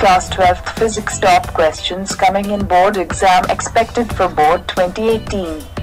Class 12th Physics Top Questions Coming in Board Exam Expected for Board 2018